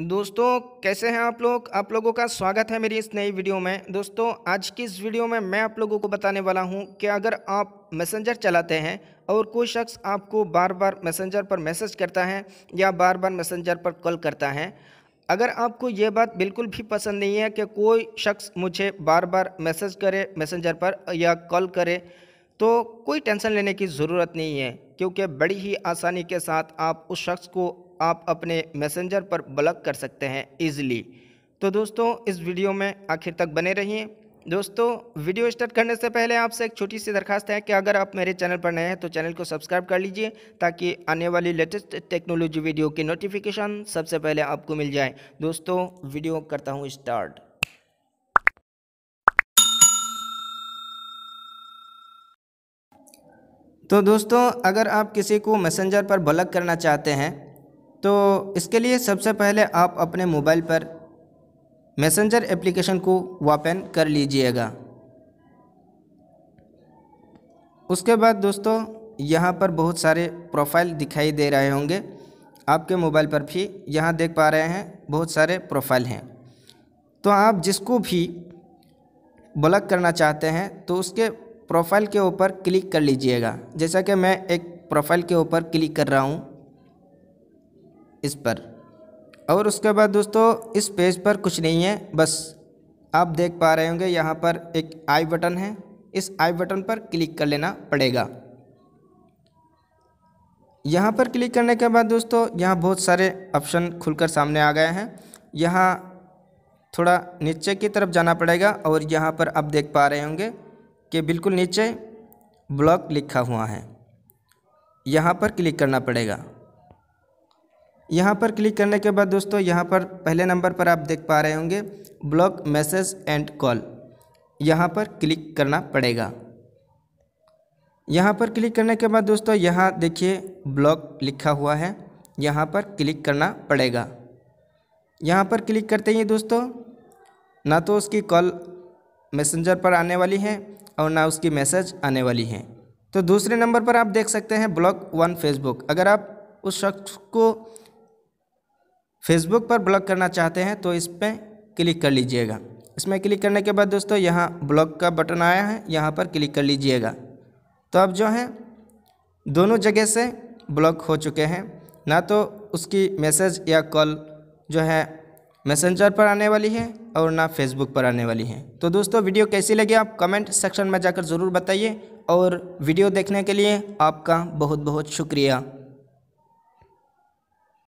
दोस्तों, कैसे हैं आप लोग? आप लोगों का स्वागत है मेरी इस नई वीडियो में। दोस्तों, आज की इस वीडियो में मैं आप लोगों को बताने वाला हूँ कि अगर आप मैसेंजर चलाते हैं और कोई शख्स आपको बार बार मैसेंजर पर मैसेज करता है या बार बार मैसेंजर पर कॉल करता है, अगर आपको ये बात बिल्कुल भी पसंद नहीं है कि कोई शख्स मुझे बार बार मैसेज करे, मैसेंजर पर या कॉल करे तो कोई टेंशन लेने की ज़रूरत नहीं है, क्योंकि बड़ी ही आसानी के साथ आप उस शख्स को आप अपने मैसेंजर पर ब्लॉक कर सकते हैं ईज़िली तो दोस्तों, इस वीडियो में आखिर तक बने रहिए। दोस्तों वीडियो स्टार्ट करने से पहले आपसे एक छोटी सी दरखास्त है कि अगर आप मेरे चैनल पर नए हैं तो चैनल को सब्सक्राइब कर लीजिए ताकि आने वाली लेटेस्ट टेक्नोलॉजी वीडियो की नोटिफिकेशन सबसे पहले आपको मिल जाए। दोस्तों वीडियो करता हूँ स्टार्ट तो दोस्तों, अगर आप किसी को मैसेंजर पर ब्लॉक करना चाहते हैं तो इसके लिए सबसे पहले आप अपने मोबाइल पर मैसेंजर एप्लीकेशन को वापन कर लीजिएगा। उसके बाद दोस्तों, यहाँ पर बहुत सारे प्रोफ़ाइल दिखाई दे रहे होंगे। आपके मोबाइल पर भी यहाँ देख पा रहे हैं, बहुत सारे प्रोफ़ाइल हैं। तो आप जिसको भी ब्लॉक करना चाहते हैं तो उसके प्रोफ़ाइल के ऊपर क्लिक कर लीजिएगा। जैसा कि मैं एक प्रोफ़ाइल के ऊपर क्लिक कर रहा हूँ। इस पर। और उसके बाद दोस्तों, इस पेज पर कुछ नहीं है, बस आप देख पा रहे होंगे यहाँ पर एक आई बटन है। इस आई बटन पर क्लिक कर लेना पड़ेगा। यहाँ पर क्लिक करने के बाद दोस्तों, यहाँ बहुत सारे ऑप्शन खुलकर सामने आ गए हैं। यहाँ थोड़ा नीचे की तरफ़ जाना पड़ेगा और यहाँ पर आप देख पा रहे होंगे कि बिल्कुल नीचे ब्लॉक लिखा हुआ है। यहाँ पर क्लिक करना पड़ेगा। यहाँ पर क्लिक करने के बाद दोस्तों, यहाँ पर पहले नंबर पर आप देख पा रहे होंगे ब्लॉक मैसेज एंड कॉल यहाँ पर क्लिक करना पड़ेगा। यहाँ पर क्लिक करने के बाद दोस्तों, यहाँ देखिए ब्लॉक लिखा हुआ है, यहाँ पर क्लिक करना पड़ेगा। यहाँ पर क्लिक करते ही दोस्तों, ना तो उसकी कॉल मैसेंजर पर आने वाली है और ना उसकी मैसेज आने वाली है। तो दूसरे नंबर पर आप देख सकते हैं ब्लॉक वन फेसबुक अगर आप उस शख्स को फेसबुक पर ब्लॉक करना चाहते हैं तो इस पर क्लिक कर लीजिएगा। इसमें क्लिक करने के बाद दोस्तों, यहाँ ब्लॉक का बटन आया है, यहाँ पर क्लिक कर लीजिएगा। तो अब जो है, दोनों जगह से ब्लॉक हो चुके हैं। ना तो उसकी मैसेज या कॉल जो है मैसेंजर पर आने वाली है, और ना फेसबुक पर आने वाली है। तो दोस्तों, वीडियो कैसी लगी आप कमेंट सेक्शन में जाकर ज़रूर बताइए, और वीडियो देखने के लिए आपका बहुत बहुत शुक्रिया।